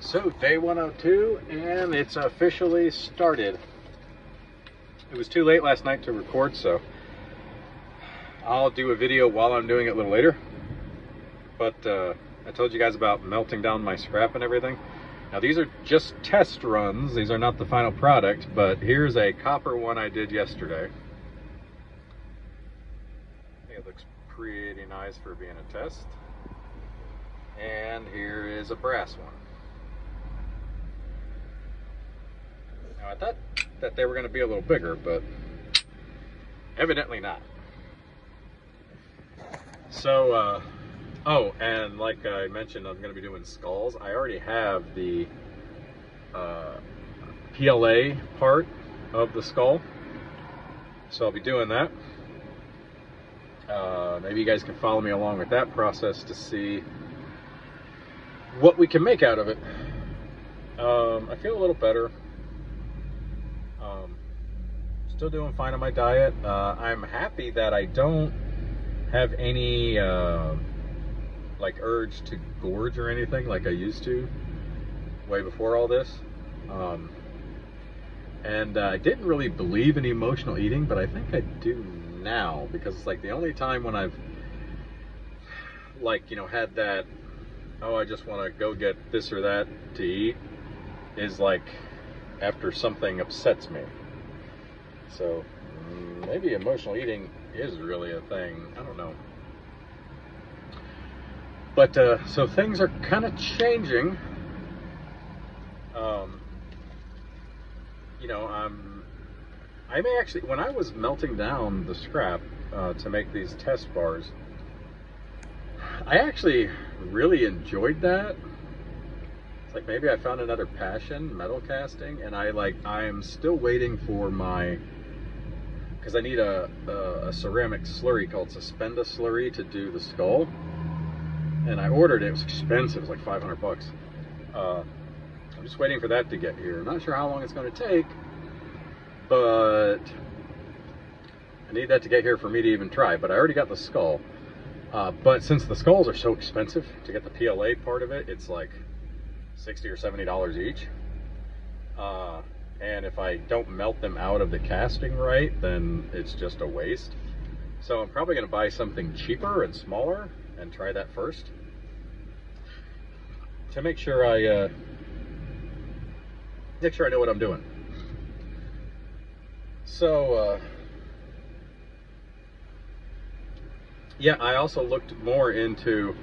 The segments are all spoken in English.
So day 102 and it's officially started. It was too late last night to record so I'll do a video while I'm doing it a little later. But uh, I told you guys about melting down my scrap and everything. Now these are just test runs, these are not the final product, but here's a copper one I did yesterday. It looks pretty nice for being a test. And here is a brass one. Now I thought that they were going to be a little bigger, but evidently not. So, uh, oh, and like I mentioned, I'm going to be doing skulls. I already have the uh, PLA part of the skull, so I'll be doing that. Uh, maybe you guys can follow me along with that process to see what we can make out of it. Um, I feel a little better. Um, still doing fine on my diet. Uh, I'm happy that I don't have any uh, like urge to gorge or anything like I used to way before all this. Um, and uh, I didn't really believe in emotional eating, but I think I do now because it's like the only time when I've like you know had that oh I just want to go get this or that to eat is like after something upsets me. So maybe emotional eating is really a thing. I don't know. But uh, so things are kind of changing. Um, you know, I'm. I may actually, when I was melting down the scrap uh, to make these test bars, I actually really enjoyed that. It's like maybe I found another passion, metal casting, and I like I'm still waiting for my because I need a, a, a, ceramic slurry called Suspenda slurry to do the skull. And I ordered it. It was expensive. It was like 500 bucks. Uh, I'm just waiting for that to get here. I'm not sure how long it's going to take, but I need that to get here for me to even try. But I already got the skull. Uh, but since the skulls are so expensive to get the PLA part of it, it's like 60 or 70 dollars each. Uh, and if I don't melt them out of the casting right, then it's just a waste. So I'm probably going to buy something cheaper and smaller and try that first to make sure I uh, make sure I know what I'm doing. So uh, yeah, I also looked more into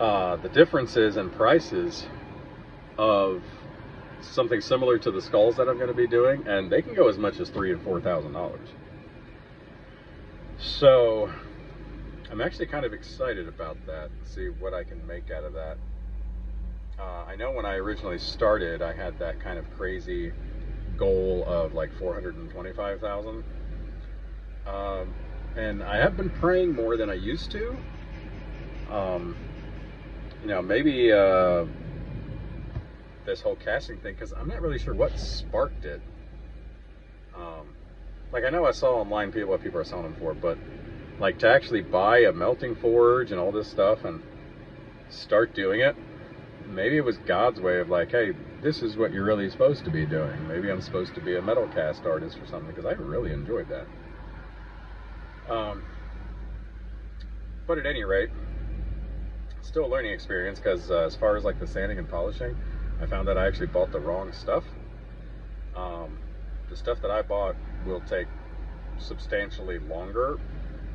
uh, the differences and prices of something similar to the skulls that I'm going to be doing, and they can go as much as three and four thousand dollars. So I'm actually kind of excited about that. See what I can make out of that. Uh, I know when I originally started, I had that kind of crazy goal of like 425,000. Um, and I have been praying more than I used to. Um, you know, maybe uh, this whole casting thing because I'm not really sure what sparked it. Um, like I know I saw online people what people are selling them for, but like to actually buy a melting forge and all this stuff and start doing it, maybe it was God's way of like, hey, this is what you're really supposed to be doing. Maybe I'm supposed to be a metal cast artist or something because I really enjoyed that. Um, but at any rate, still a learning experience because uh, as far as like the sanding and polishing, I found that I actually bought the wrong stuff. Um, the stuff that I bought will take substantially longer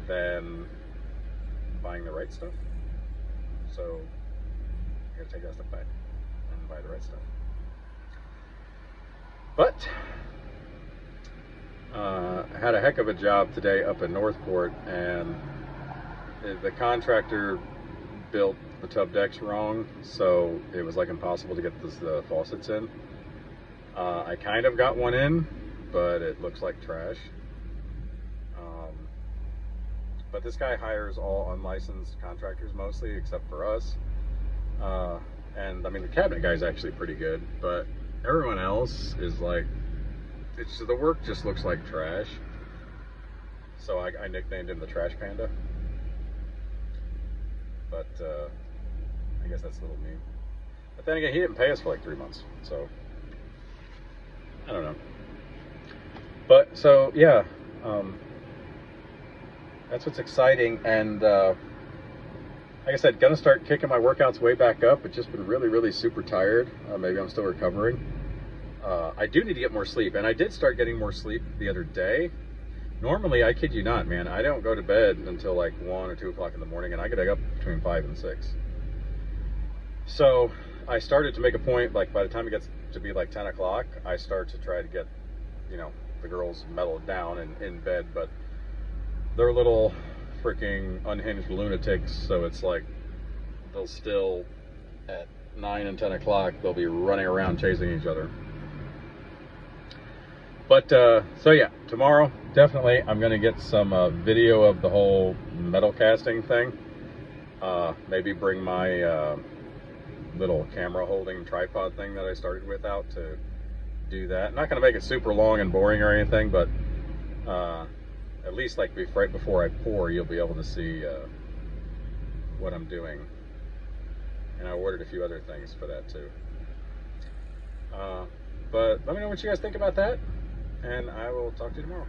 than buying the right stuff. So I gotta take that stuff back and buy the right stuff. But uh, had a heck of a job today up in Northport, and the contractor built the tub decks wrong, so it was like impossible to get the faucets in. Uh, I kind of got one in, but it looks like trash. Um, but this guy hires all unlicensed contractors mostly, except for us. Uh, and I mean, the cabinet guy's actually pretty good, but everyone else is like, it's the work just looks like trash. So I, I nicknamed him the Trash Panda. But uh, guess that's a little mean. But then again, he didn't pay us for like three months, so I don't know. But so yeah, um, that's what's exciting, and uh, like I said, gonna start kicking my workouts way back up. But just been really, really super tired. Uh, maybe I'm still recovering. Uh, I do need to get more sleep, and I did start getting more sleep the other day. Normally, I kid you not, man, I don't go to bed until like one or two o'clock in the morning, and I get up between five and six. So I started to make a point, like by the time it gets to be like ten o'clock, I start to try to get, you know, the girls mellowed down and in bed, but they're little freaking unhinged lunatics, so it's like they'll still at nine and ten o'clock they'll be running around chasing each other. But uh, so yeah, tomorrow definitely I'm gonna get some uh, video of the whole metal casting thing. Uh, maybe bring my uh, little camera holding tripod thing that I started with out to do that. Not gonna make it super long and boring or anything, but uh, at least like right before I pour, you'll be able to see uh, what I'm doing. And I ordered a few other things for that too. Uh, but let me know what you guys think about that and I will talk to you tomorrow.